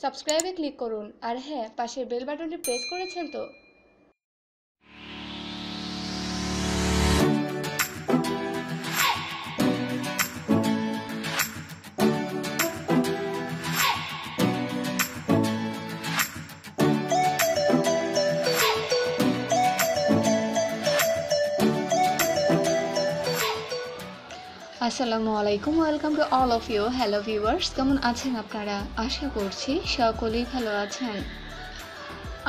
সাবস্ক্রাইবে click করুন। আর হ্যাঁ পাশের বেল বাটনটি প্রেস করেছেন তো? আসসালামু আলাইকুম welcome to all of you hello viewers কেমন আছেন আপনারা? আশা করছি সকলেই ভালো আছেন।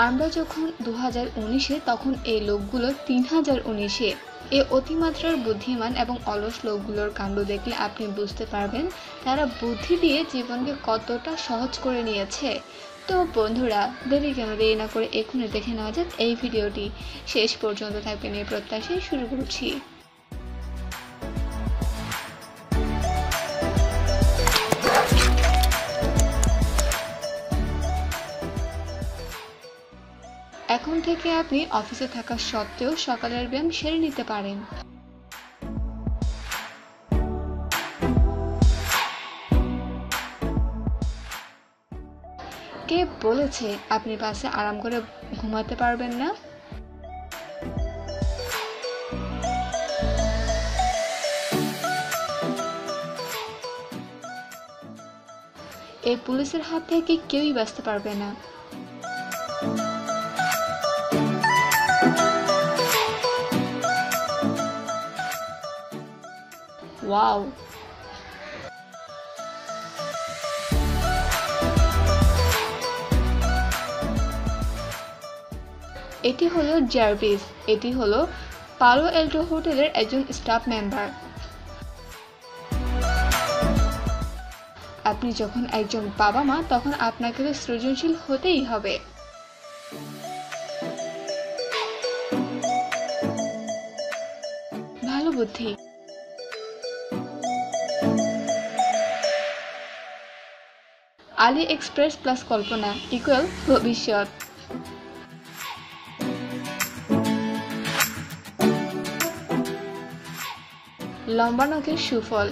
আমরা যখন দু হাজার উনিশে, তখন এই লোকগুলো তিন হাজার উনিশে এ অতিমাত্রার বুদ্ধিমান এবং অলস লোকগুলোর কাণ্ড দেখলে আপনি বুঝতে পারবেন, তারা বুদ্ধি দিয়ে জীবনকে কতটা সহজ করে নিয়েছে। তো বন্ধুরা, দেরি কেন, দেরি না করে এখনই দেখে নেওয়া যাক এই ভিডিওটি। শেষ পর্যন্ত থাকবেন এই প্রত্যাশায়, শুরু করছি। থেকে আপনি অফিসে থাকা সত্ত্বেও সকালের ব্যায়াম সেরে নিতে পারেন। কে বলেছে আপনি বাসে আরাম করে ঘুমাতে পারবেন না? এই পুলিশের হাত থেকে কেউই বাঁচতে পারবে না। ওয়াও এটি হলো জার্ভিস এটি হলো পালো এল্টো হোটেলের একজন স্টাফ মেম্বার আপনি যখন একজন বাবা মা, তখন আপনাকে তো সৃজনশীল হতেই হবে। ভালো বুদ্ধি। আলি এক্সপ্রেস প্লাস কল্পনা ইকুয়াল ভবিষ্যৎ। লম্বা নখের সুফল।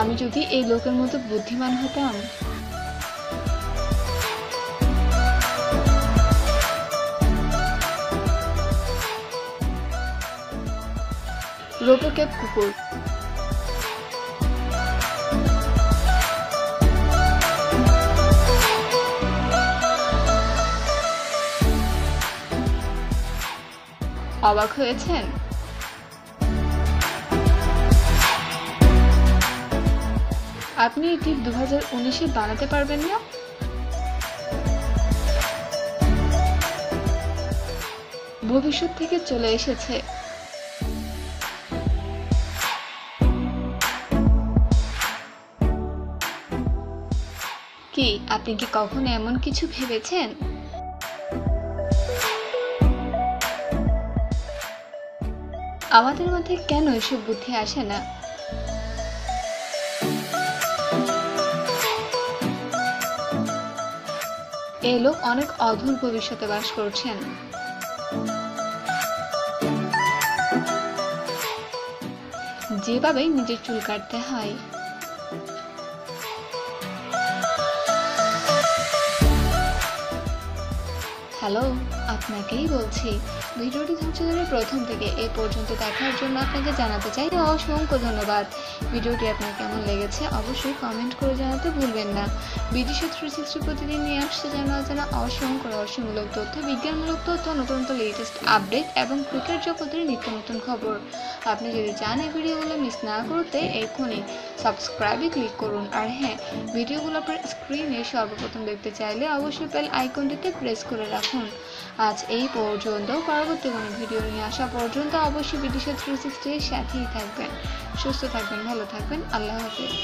আমি যদি এই লোকের মতো বুদ্ধিমান হতাম রোবোকেপ কুকুর। অবাক হয়েছেন? আপনি এটি দু হাজার উনিশে বানাতে পারবেন না? ভবিষ্যৎ থেকে চলে এসেছে। কি? আপনি কি কখনো এমন কিছু ভেবেছেন? আমাদের মধ্যে কেন এসব বুদ্ধি আসে না? এই লোক অনেক অধুর ভবিষ্যতে বাস করছেন। যেভাবে নিজের চুল কাটতে হয়। হ্যালো, আপনাকেই বলছি। ভিডিওটি ধৈর্য ধরে প্রথম থেকে এ পর্যন্ত দেখার জন্য আপনাকে জানাতে চাই অসংখ্য ধন্যবাদ। ভিডিওটি আপনার কেমন লেগেছে অবশ্যই কমেন্ট করে জানাতে ভুলবেন না। থ্রি সিক্সটি প্রতিদিন নিয়ে আসছে যেন অজানা অসংখ্য রহস্যমূলক তথ্য, বিজ্ঞানমূলক তথ্য, নতুন নতুন লেটেস্ট আপডেট এবং ক্রিকেট জগতের নিত্য নতুন খবর। আপনি যদি চান এই ভিডিওগুলো মিস না করতে, এক্ষুনি সাবস্ক্রাইবে ক্লিক করুন। আর হ্যাঁ ভিডিওগুলো আপনার স্ক্রিনে সর্বপ্রথম দেখতে চাইলে অবশ্যই বেল আইকনটিতে প্রেস করে রাখুন। আজ এই পর্যন্ত, পরবর্তী কোনো ভিডিও নিয়ে আসা পর্যন্ত অবশ্যই বিটিশের থ্রি সিক্সটির সাথেই থাকবেন। সুস্থ থাকবেন, ভালো থাকবেন, আল্লাহ হাফিজ।